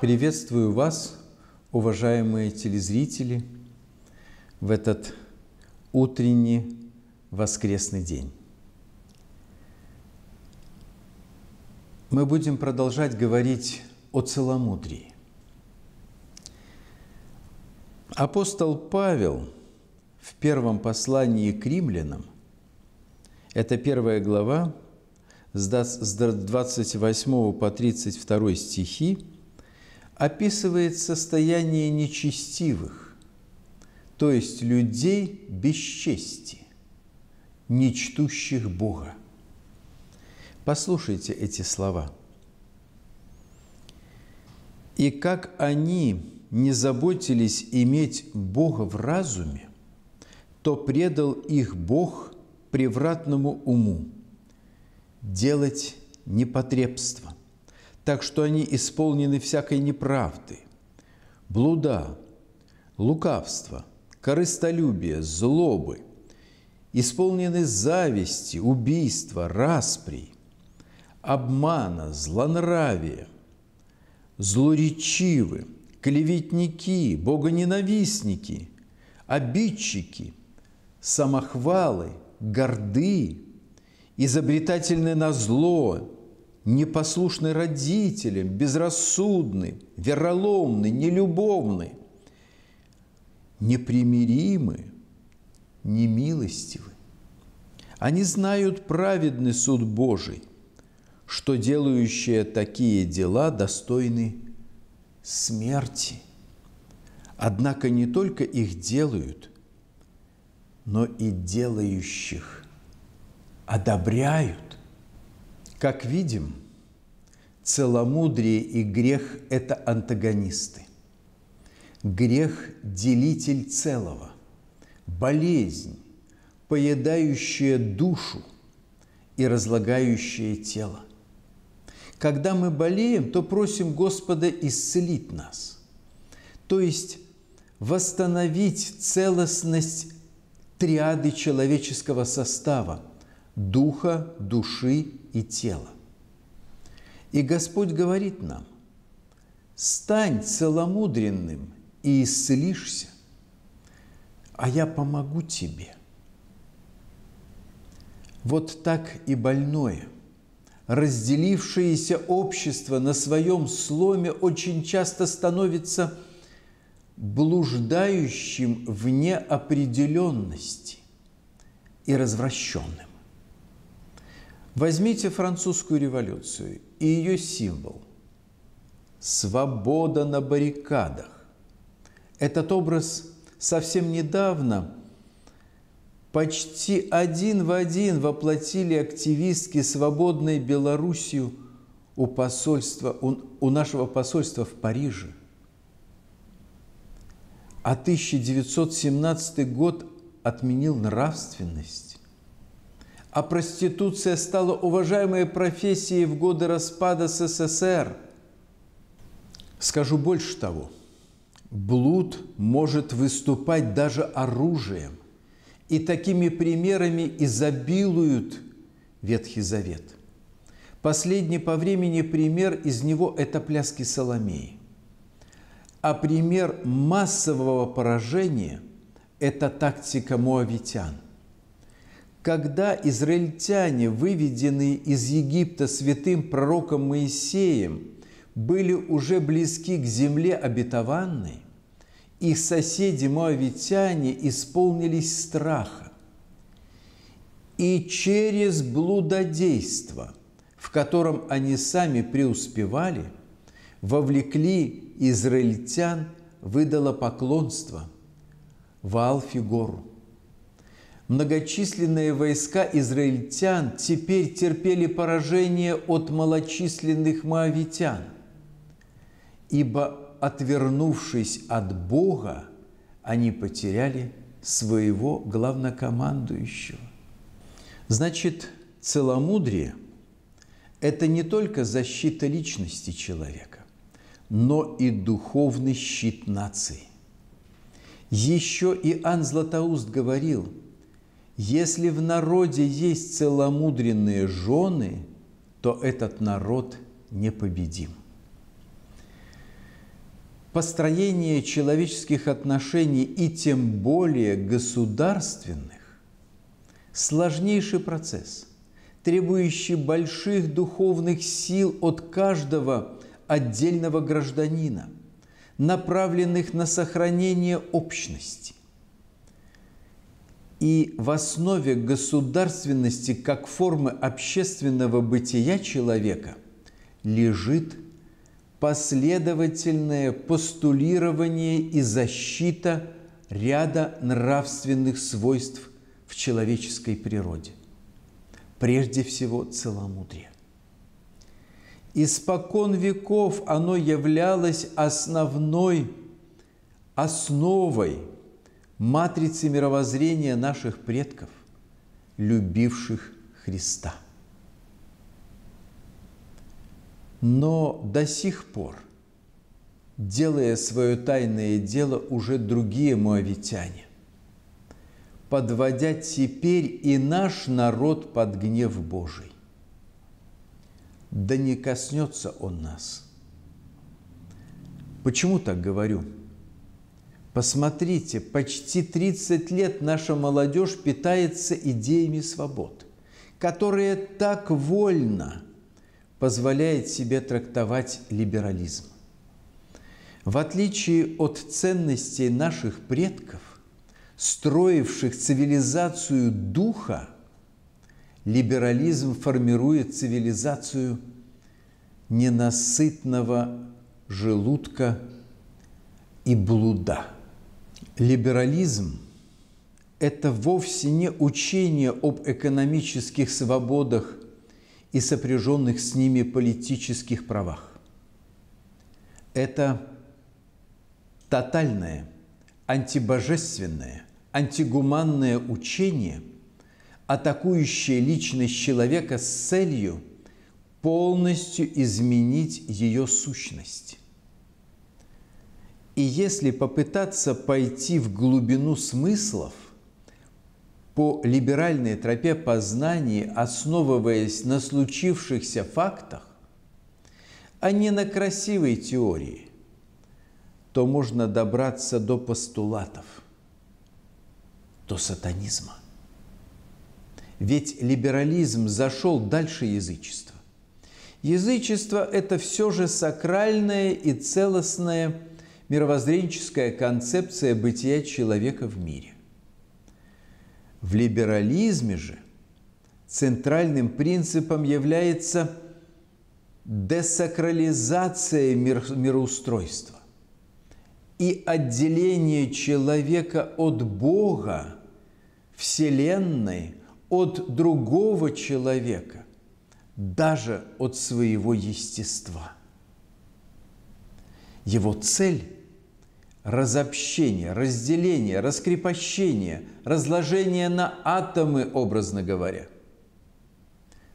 Приветствую вас, уважаемые телезрители, в этот утренний воскресный день. Мы будем продолжать говорить о целомудрии. Апостол Павел в первом послании к римлянам, это первая глава, с 28 по 32 стихи, описывает состояние нечестивых, то есть людей без чести, не Бога. Послушайте эти слова. «И как они не заботились иметь Бога в разуме, то предал их Бог превратному уму делать непотребство, так что они исполнены всякой неправды, блуда, лукавства, корыстолюбия, злобы, исполнены зависти, убийства, распри, обмана, злонравия, злоречивы, клеветники, богоненавистники, обидчики, самохвалы, горды, изобретательны на зло, непослушны родителям, безрассудны, вероломны, нелюбовны, непримиримы, немилостивы. Они знают праведный суд Божий, что делающие такие дела достойны смерти. Однако не только их делают, но и делающих одобряют. Как видим, целомудрие и грех – это антагонисты. Грех – делитель целого, болезнь, поедающая душу и разлагающая тело. Когда мы болеем, то просим Господа исцелить нас, то есть восстановить целостность триады человеческого состава – духа, души и тела. И Господь говорит нам, стань целомудренным и исцелишься, а я помогу тебе. Вот так и больное, разделившееся общество на своем сломе очень часто становится блуждающим в неопределенности и развращенным. Возьмите французскую революцию и ее символ – свобода на баррикадах. Этот образ совсем недавно почти один в один воплотили активистки свободной Белоруссию у, посольства, у, у нашего посольства в Париже. А 1917 год отменил нравственность а проституция стала уважаемой профессией в годы распада СССР. Скажу больше того, блуд может выступать даже оружием, и такими примерами изобилуют Ветхий Завет. Последний по времени пример из него – это пляски Соломеи. А пример массового поражения – это тактика моавитян – когда израильтяне, выведенные из Египта святым пророком Моисеем, были уже близки к земле обетованной, их соседи моавитяне исполнились страха. И через блудодейство, в котором они сами преуспевали, вовлекли израильтян в идолопоклонство в Алфигору. Многочисленные войска израильтян теперь терпели поражение от малочисленных моавитян, ибо, отвернувшись от Бога, они потеряли своего главнокомандующего. Значит, целомудрие – это не только защита личности человека, но и духовный щит нации. Еще Иоанн Златоуст говорил – если в народе есть целомудренные жены, то этот народ непобедим. построение человеческих отношений и тем более государственных – сложнейший процесс, требующий больших духовных сил от каждого отдельного гражданина, направленных на сохранение общности. И в основе государственности как формы общественного бытия человека лежит последовательное постулирование и защита ряда нравственных свойств в человеческой природе. Прежде всего, целомудрие. Испокон веков оно являлось основной основой матрицы мировоззрения наших предков, любивших Христа. Но до сих пор, делая свое тайное дело, уже другие моавитяне, подводя теперь и наш народ под гнев Божий да не коснется он нас. Почему так говорю? Посмотрите, почти 30 лет наша молодежь питается идеями свобод, которые так вольно позволяет себе трактовать либерализм. В отличие от ценностей наших предков, строивших цивилизацию духа – либерализм формирует цивилизацию ненасытного желудка и блуда. Либерализм – это вовсе не учение об экономических свободах и сопряженных с ними политических правах. Это тотальное, антибожественное, антигуманное учение – атакующая личность человека с целью полностью изменить ее сущность. И если попытаться пойти в глубину смыслов по либеральной тропе познания, основываясь на случившихся фактах, а не на красивой теории, то можно добраться до постулатов, до сатанизма. Ведь либерализм зашел дальше язычества. Язычество – это все же сакральная и целостная мировоззренческая концепция бытия человека в мире. В либерализме же центральным принципом является десакрализация мироустройства и отделение человека от Бога, Вселенной – от другого человека, даже от своего естества. Его цель – разобщение, разделение, раскрепощение, разложение на атомы, образно говоря.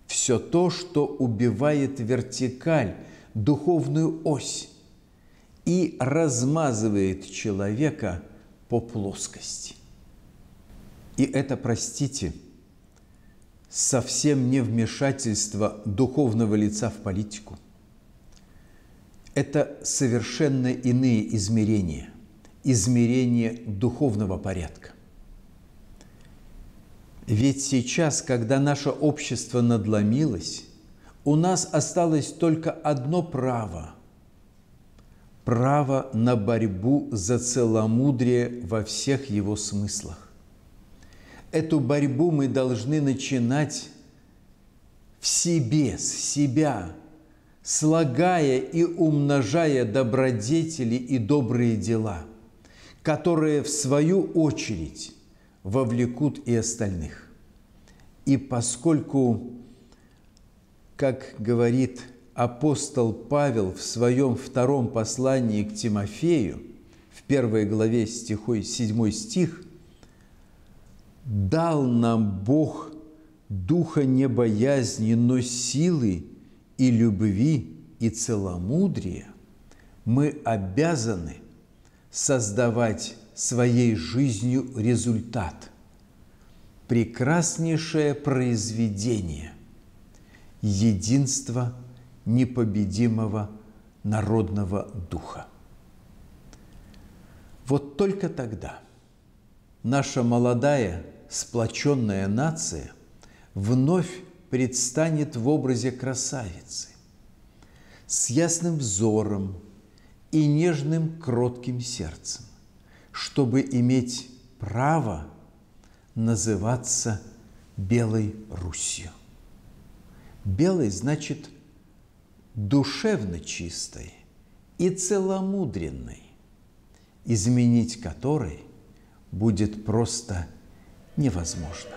Все то, что убивает вертикаль, духовную ось и размазывает человека по плоскости. И это, простите – совсем не вмешательство духовного лица в политику. Это совершенно иные измерения, измерения духовного порядка. Ведь сейчас, когда наше общество надломилось, у нас осталось только одно право – право на борьбу за целомудрие во всех его смыслах эту борьбу мы должны начинать в себе, с себя, слагая и умножая добродетели и добрые дела, которые в свою очередь вовлекут и остальных. И поскольку, как говорит апостол Павел в своем втором послании к Тимофею, в первой главе стихой 7 стих, дал нам Бог духа не боязни, но силы и любви и целомудрия, мы обязаны создавать своей жизнью результат, прекраснейшее произведение единства непобедимого народного духа. Вот только тогда наша молодая сплоченная нация вновь предстанет в образе красавицы с ясным взором и нежным кротким сердцем, чтобы иметь право называться Белой Русью. Белой значит душевно чистой и целомудренной, изменить которой будет просто невозможно.